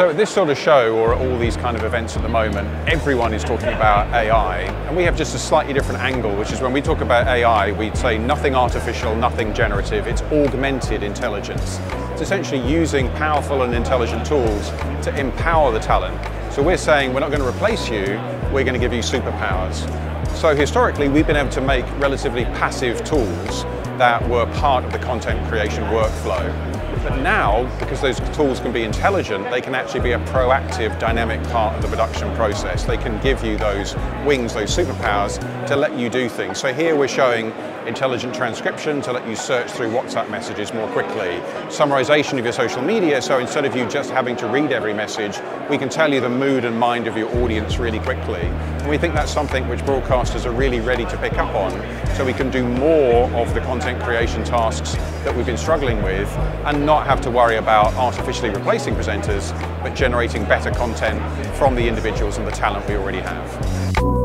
So at this sort of show or all these kind of events at the moment, everyone is talking about AI and we have just a slightly different angle, which is when we talk about AI, we say nothing artificial, nothing generative, it's augmented intelligence. It's essentially using powerful and intelligent tools to empower the talent. So we're saying we're not going to replace you, we're going to give you superpowers. So historically, we've been able to make relatively passive tools that were part of the content creation workflow. But now, because those tools can be intelligent, they can actually be a proactive, dynamic part of the production process. They can give you those wings, those superpowers to let you do things. So here we're showing intelligent transcription to let you search through WhatsApp messages more quickly, summarization of your social media, so instead of you just having to read every message, we can tell you the mood and mind of your audience really quickly. And we think that's something which broadcasters are really ready to pick up on, so we can do more of the content creation tasks that we've been struggling with and not have to worry about artificially replacing presenters, but generating better content from the individuals and the talent we already have.